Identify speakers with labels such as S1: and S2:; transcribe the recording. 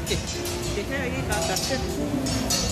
S1: Okay ठीक है काम करते हैं?